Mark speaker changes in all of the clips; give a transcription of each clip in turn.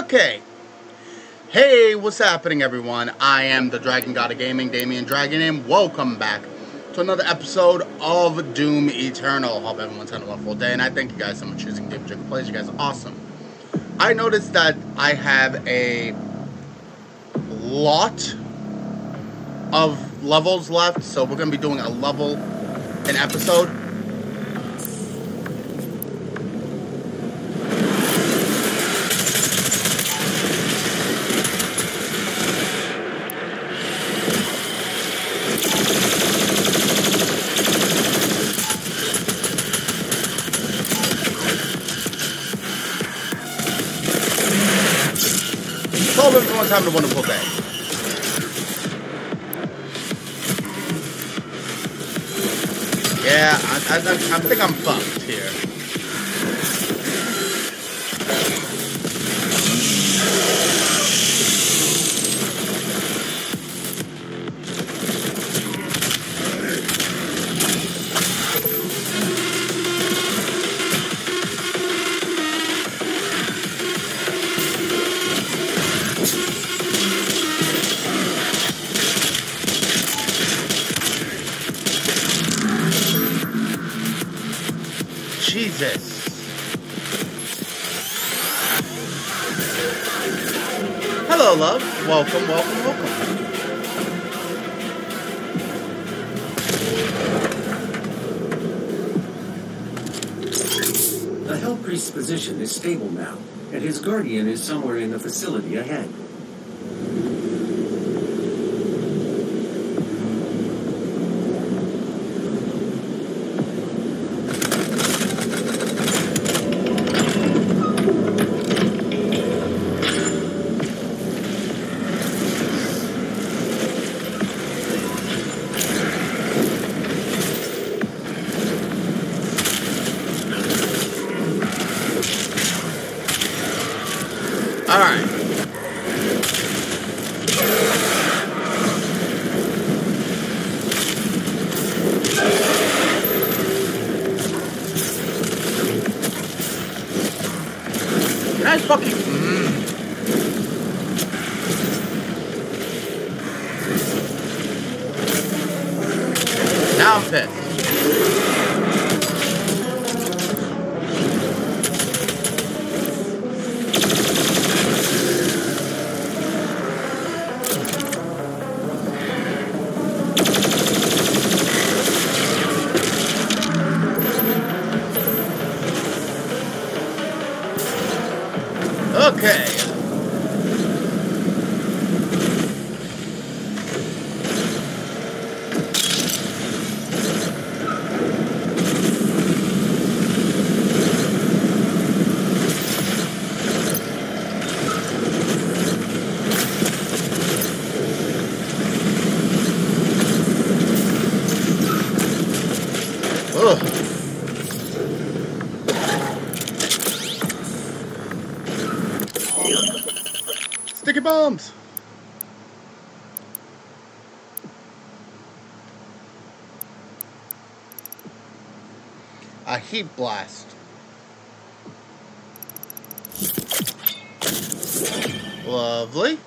Speaker 1: Okay. Hey, what's happening, everyone? I am the Dragon God of Gaming, Damian Dragon, and welcome back to another episode of Doom Eternal. Hope everyone's having a wonderful day, and I thank you guys so much for choosing David Jacob Plays. You guys are awesome. I noticed that I have a lot of levels left, so we're going to be doing a level an episode. Having a wonderful day. Yeah, I, I, I think I'm fucked Welcome, welcome, welcome.
Speaker 2: The Hell Priest's position is stable now, and his guardian is somewhere in the facility ahead.
Speaker 1: Alright. Can I fucking... Mm. Now I'm pissed. Okay. Ugh. Sticky bombs. A heat blast. Lovely.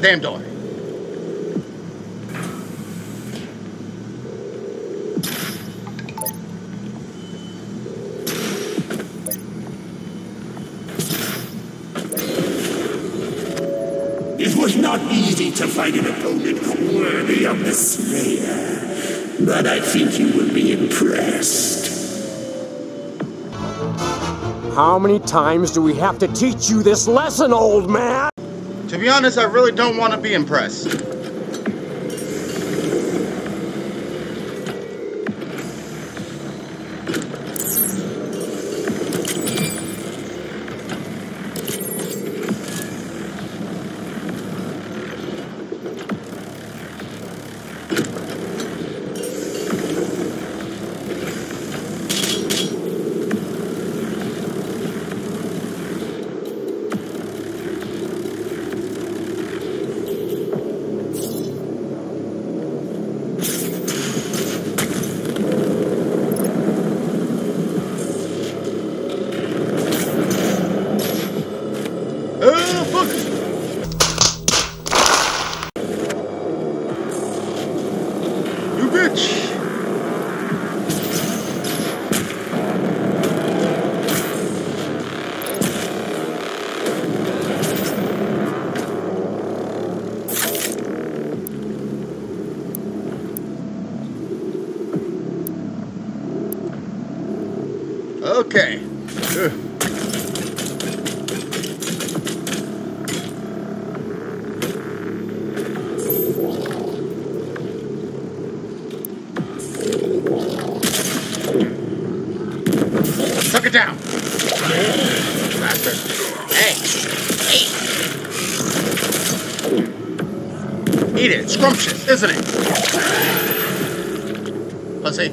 Speaker 1: Damn door.
Speaker 3: It was not easy to find an opponent worthy of the Slayer, but I think you will be impressed.
Speaker 4: How many times do we have to teach you this lesson, old man?
Speaker 1: To be honest, I really don't want to be impressed. Oh, fuck! You bitch! Okay. Ugh. Suck it down. Bastard. Hey. Hey. Eat it. Scrumptious, isn't it? Pussy.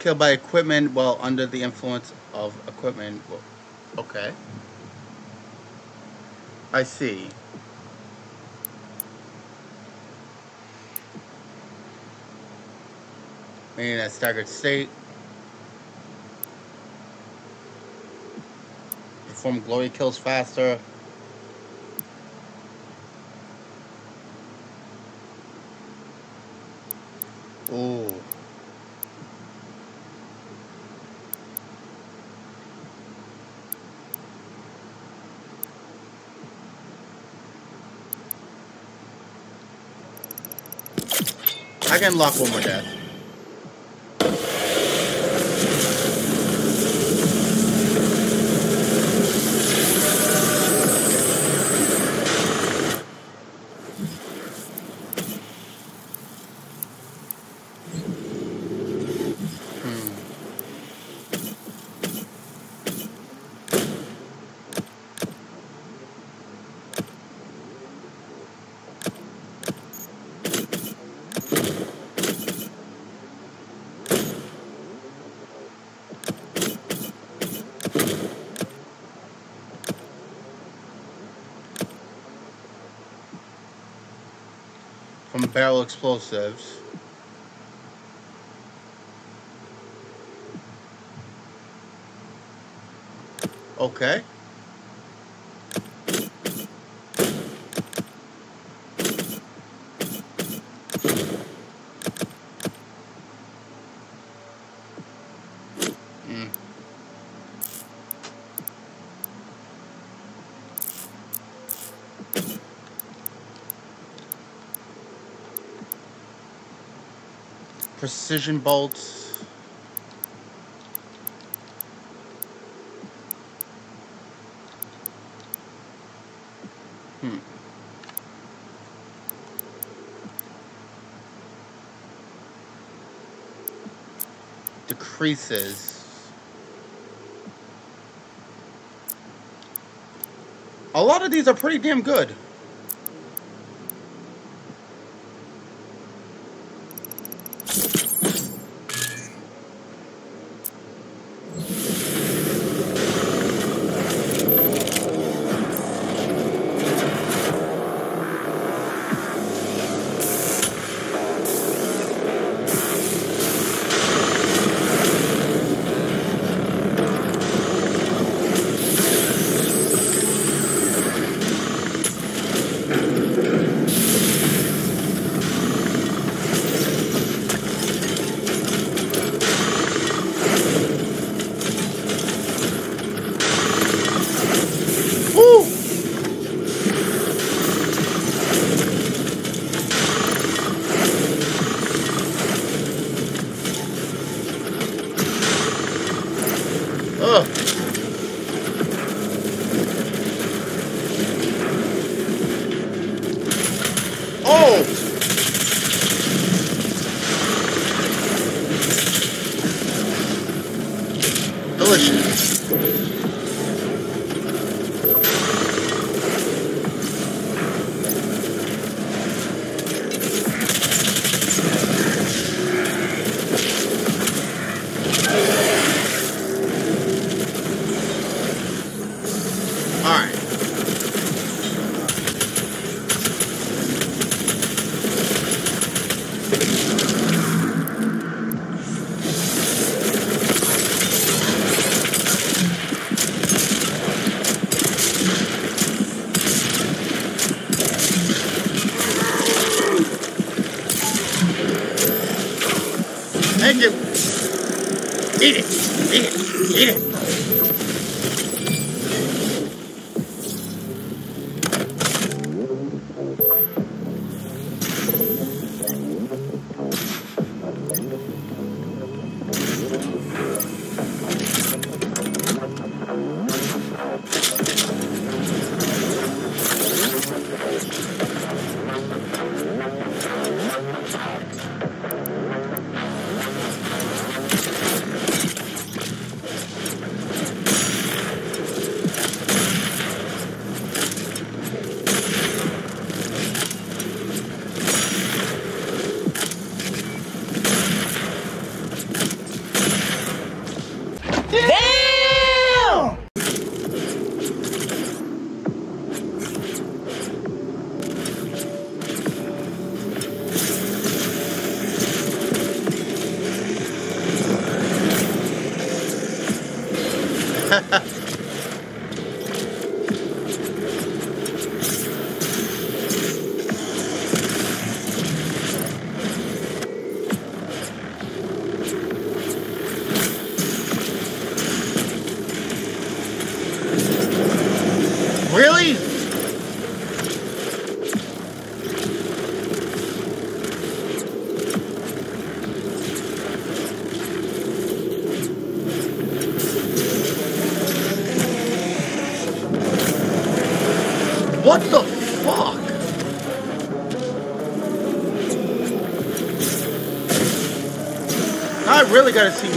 Speaker 1: Killed by equipment while under the influence of equipment. Okay. I see. Meaning that staggered state. Perform glory kills faster. I can lock one more death. From barrel explosives. Okay. Precision bolts. Hmm. Decreases. A lot of these are pretty damn good.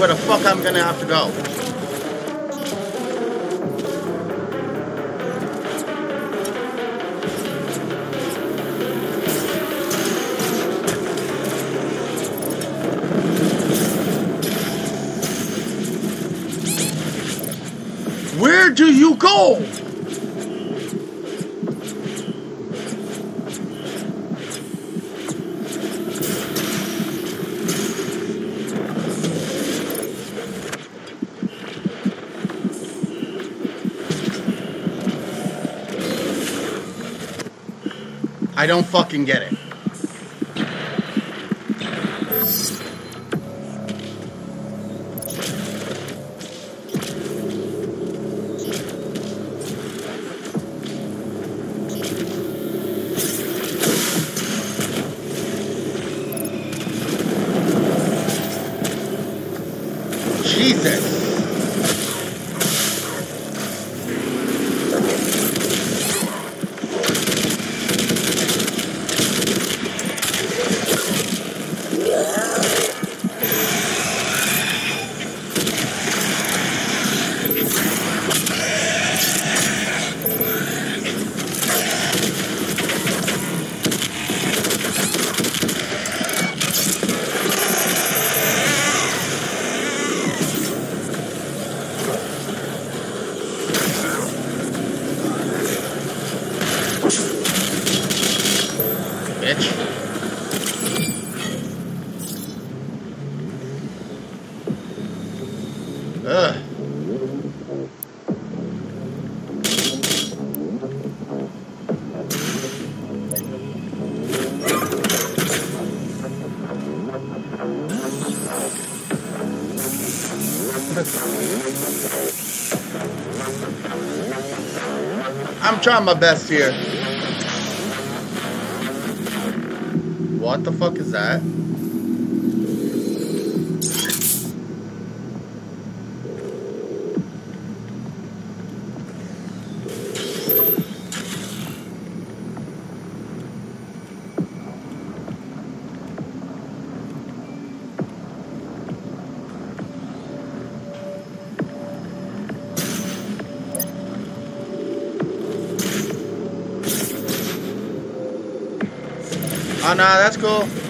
Speaker 1: Where the fuck I'm gonna have to go. I don't fucking get it. Trying my best here. What the fuck is that? Nah, that's cool.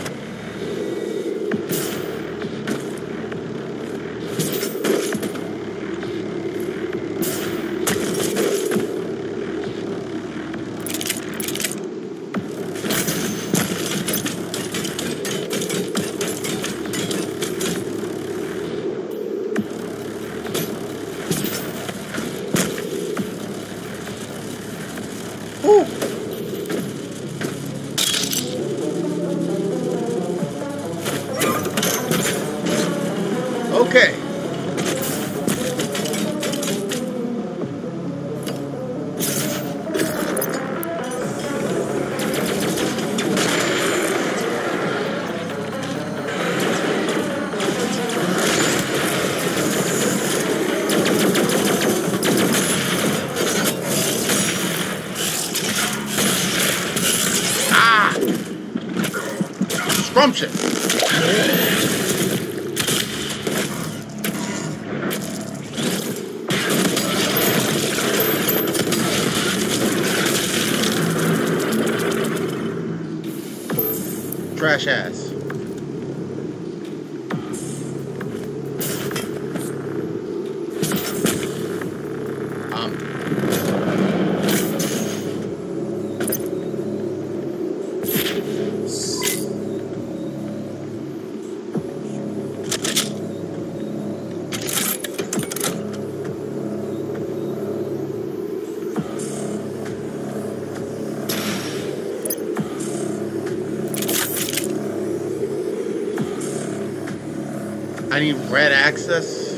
Speaker 1: any red access?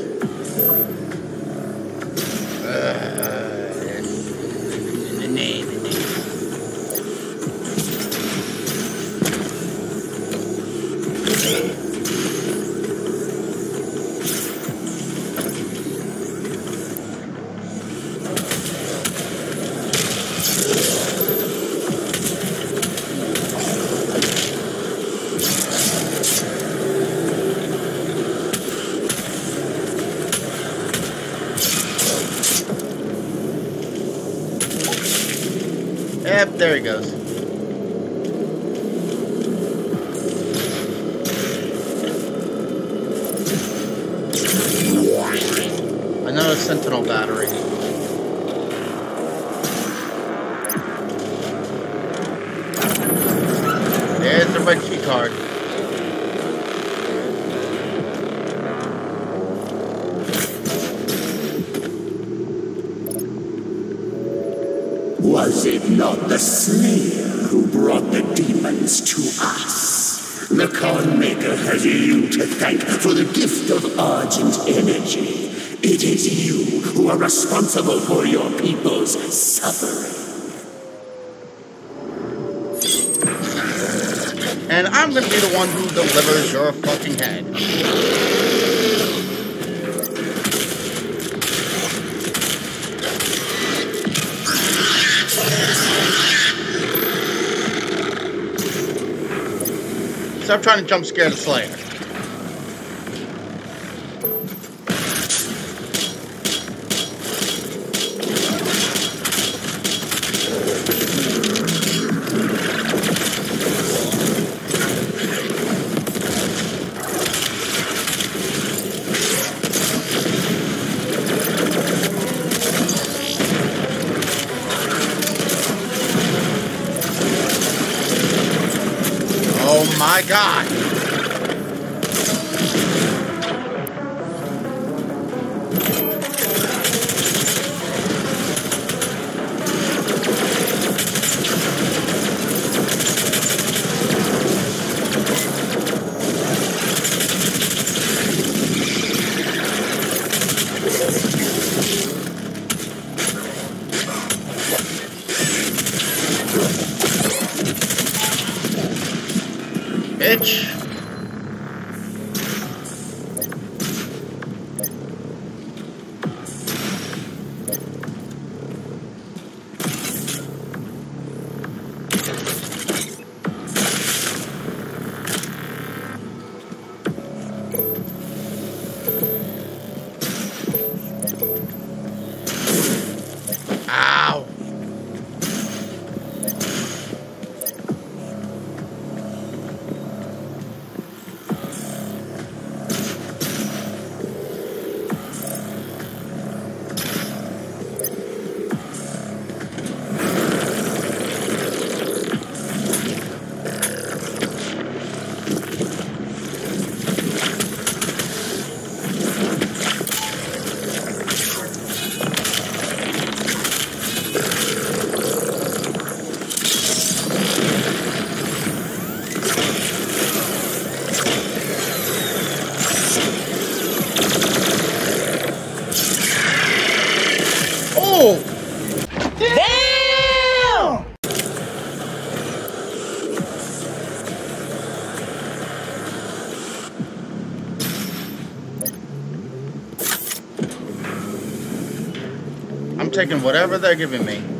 Speaker 1: Uh, in. trying to jump scare the Slayer. my God. taking whatever they're giving me.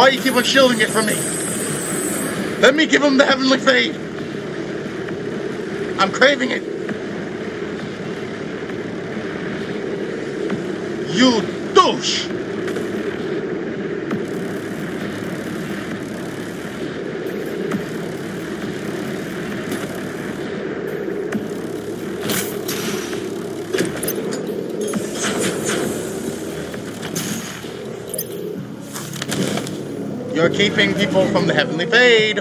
Speaker 1: Why you keep on shielding it from me? Let me give him the heavenly fade. I'm craving it. Keeping people from the heavenly fade.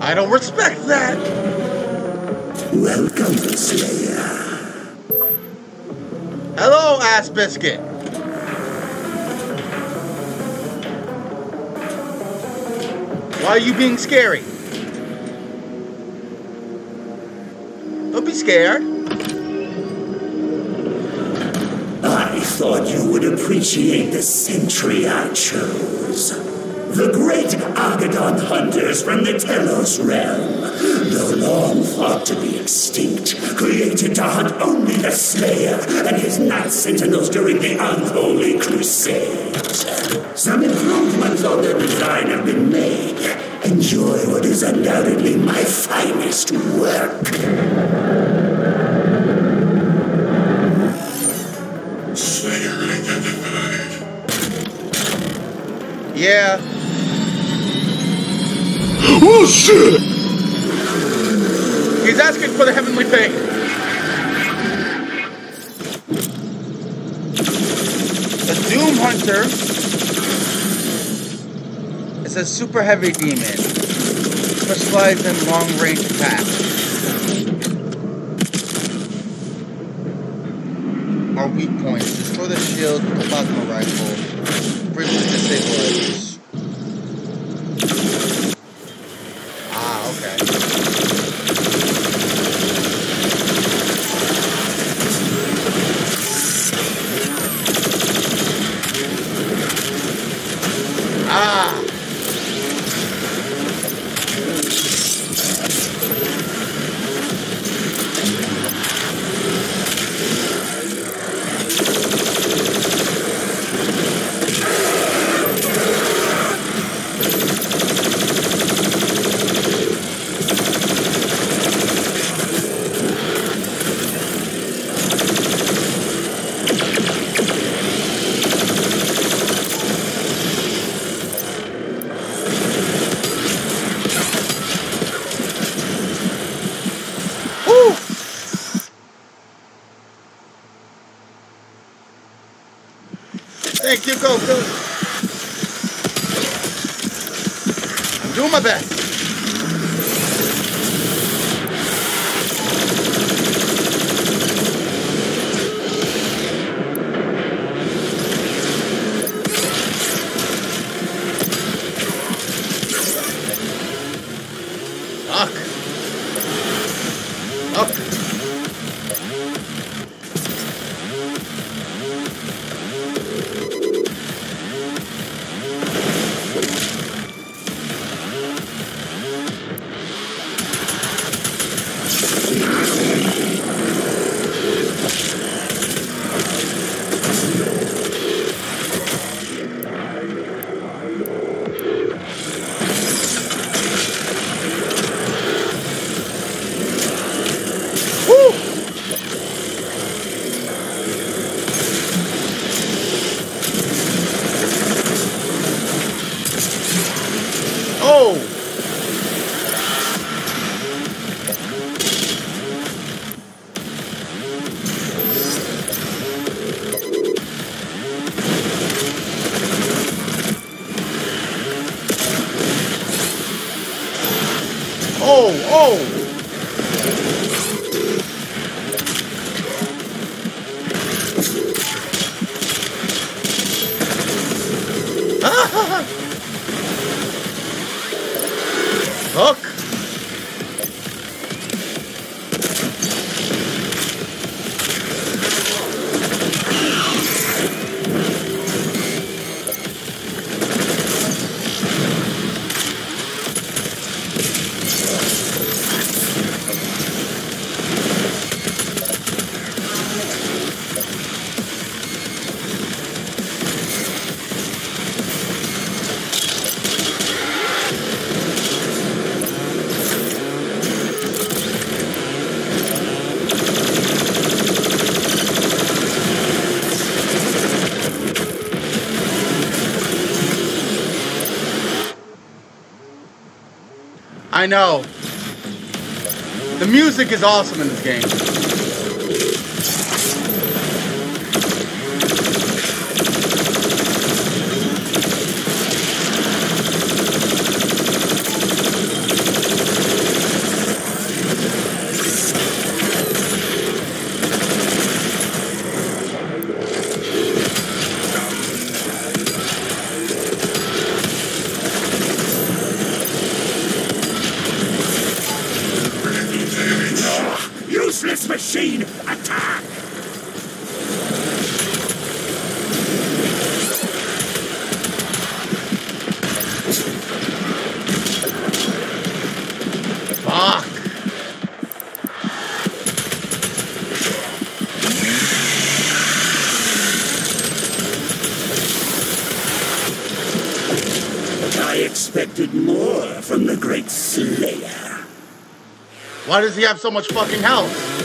Speaker 1: I don't respect that.
Speaker 3: Welcome, to Slayer.
Speaker 1: Hello, ass biscuit. Why are you being scary? Don't be scared.
Speaker 3: I thought you would appreciate the century I chose. The great Agaddon hunters from the Telos realm, though long thought to be extinct, created to hunt only the Slayer and his Night Sentinels during the Unholy Crusade. Some improvements on their design have been made. Enjoy what is undoubtedly my finest work.
Speaker 5: Slayer.
Speaker 1: Yeah.
Speaker 3: Oh shit!
Speaker 1: He's asking for the heavenly thing. The Doom Hunter is a super heavy demon, specialized in long range attacks. Our weak points destroy the shield, plasma rifle, briefly disable it. Oh! I know. The music is awesome in this game. Why does he have so much fucking health?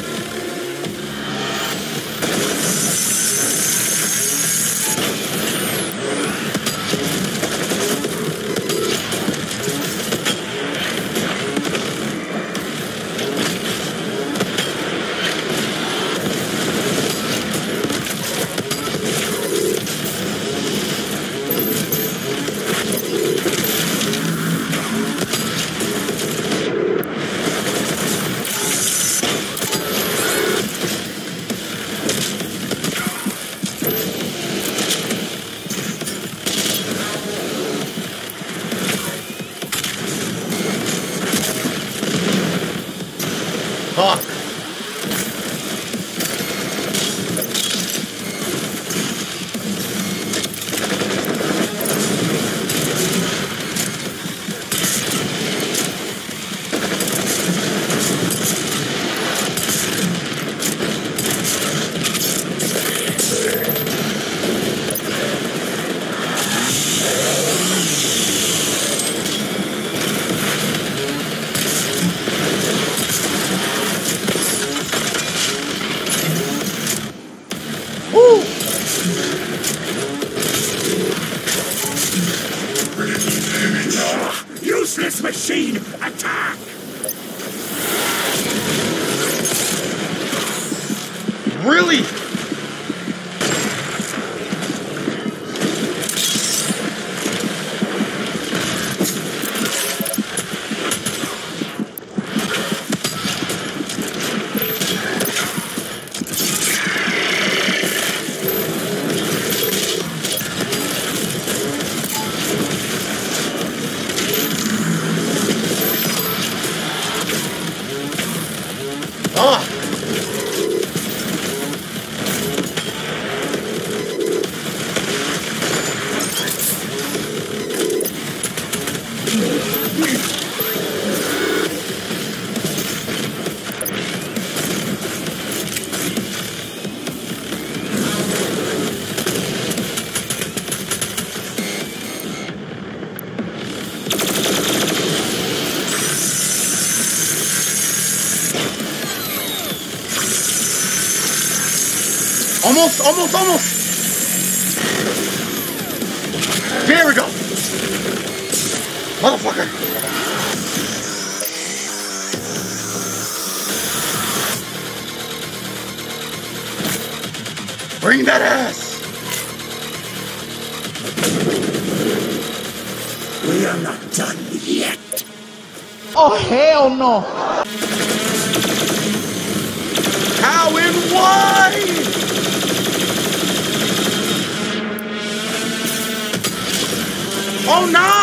Speaker 3: Useless machine! Attack!
Speaker 6: Really?
Speaker 3: ¿Cómo, cómo?
Speaker 1: Oh no!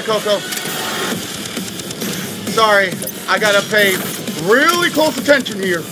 Speaker 7: here,
Speaker 6: Coco. Sorry, I gotta pay really close attention here.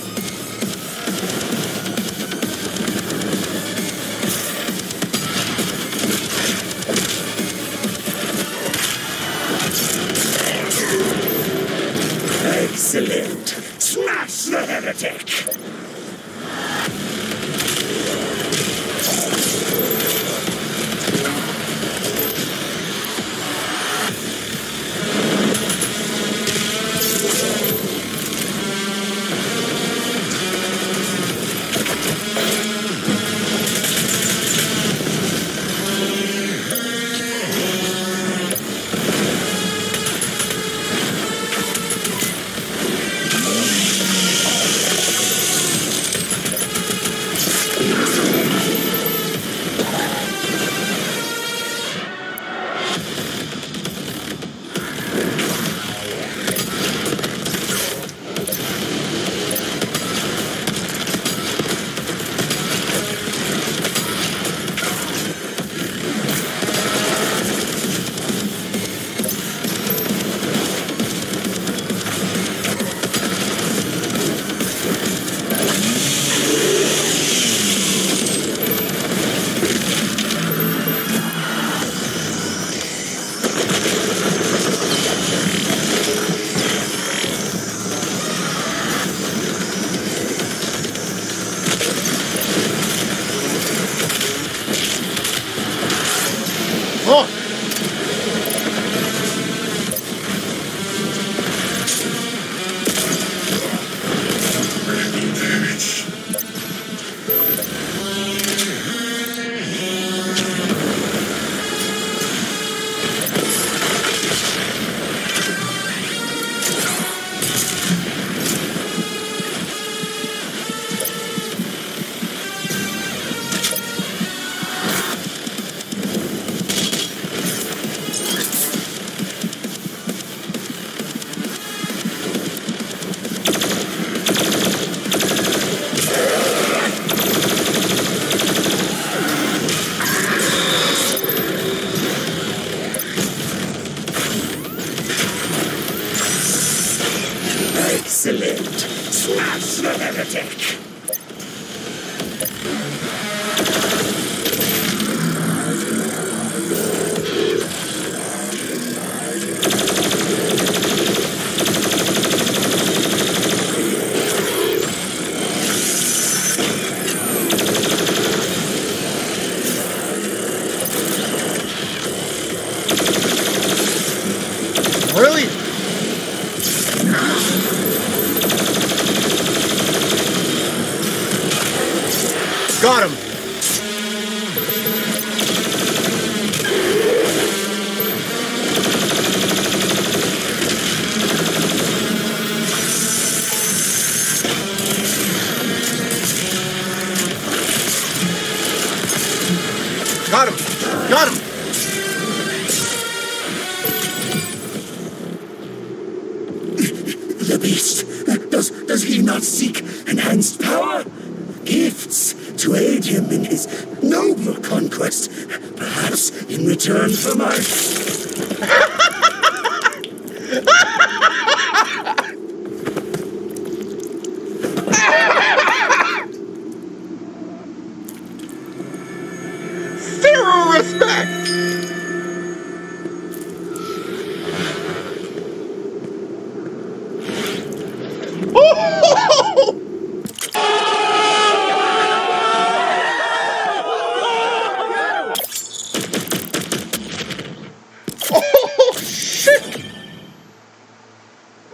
Speaker 3: Excellent. Smash the heretic.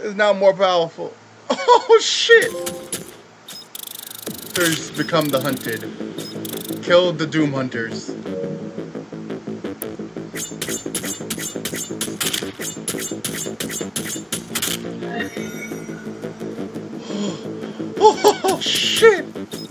Speaker 1: Is now more powerful. Oh shit! Hunters become the hunted. Kill the Doom Hunters. Oh shit! Oh,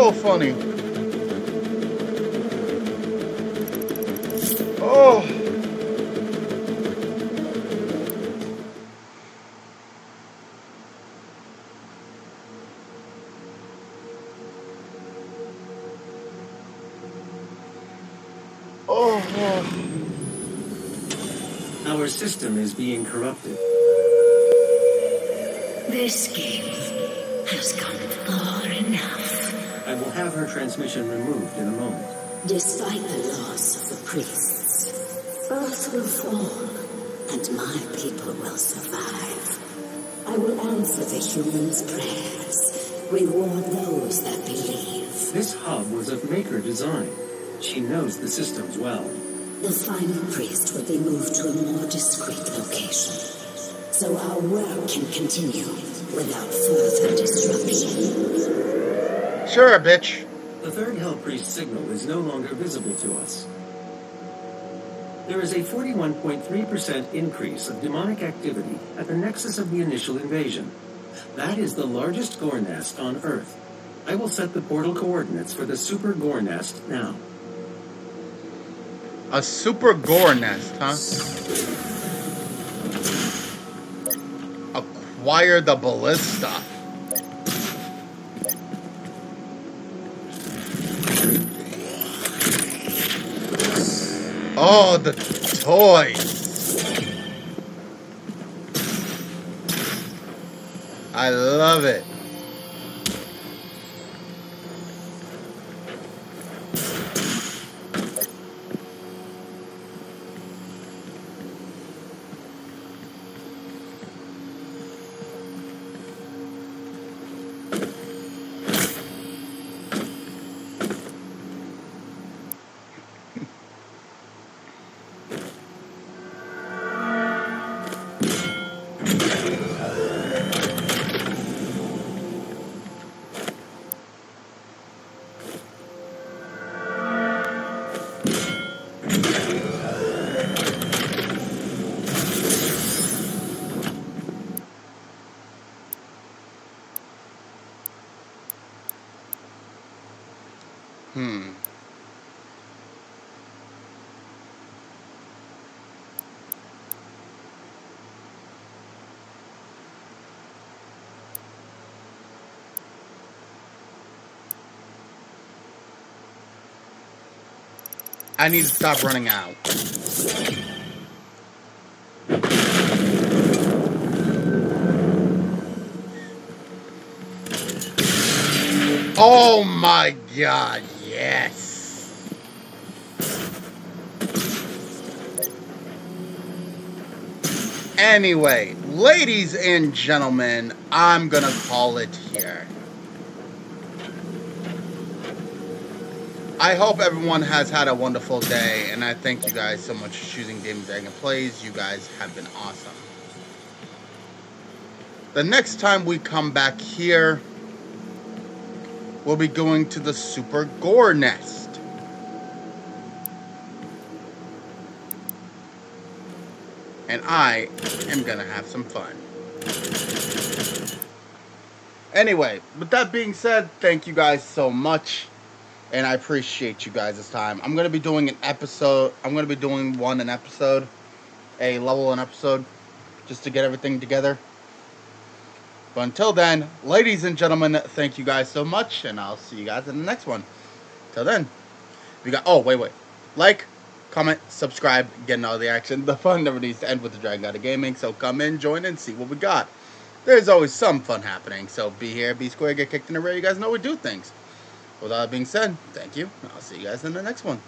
Speaker 1: so funny. Oh. Oh.
Speaker 2: Our system is being corrupted.
Speaker 8: Earth will fall, and my people will survive. I will answer the humans' prayers, reward those that believe.
Speaker 2: This hub was of Maykr design. She knows the systems well.
Speaker 8: The final priest will be moved to a more discreet location, so our work can continue without further disruption.
Speaker 1: Sure, bitch.
Speaker 2: The third Hell Priest signal is no longer visible to us. There is a 41.3% increase of demonic activity at the nexus of the initial invasion. That is the largest gore nest on Earth. I will set the portal coordinates for the super gore nest now.
Speaker 1: A super gore nest, huh? Acquire the ballista. Oh, the toys. I love it. I need to stop running out. Oh my god, yes. Anyway, ladies and gentlemen, I'm gonna call it here. I hope everyone has had a wonderful day, and I thank you guys so much for choosing Damian Dragon Plays. You guys have been awesome. The next time we come back here, we'll be going to the Super Gore Nest. And I am gonna have some fun. Anyway, with that being said, thank you guys so much and I appreciate you guys' this time. I'm gonna be doing an episode. I'm gonna be doing one an episode, a level an episode, just to get everything together. But until then, ladies and gentlemen, thank you guys so much, and I'll see you guys in the next one. Till then, we got. Oh wait, wait, like, comment, subscribe, getting all the action. The fun never needs to end with the Dragon God of Gaming. So come in, join and see what we got. There's always some fun happening. So be here, be square, get kicked in the rear. You guys know we do things. With that being said, thank you. I'll see you guys in the next one.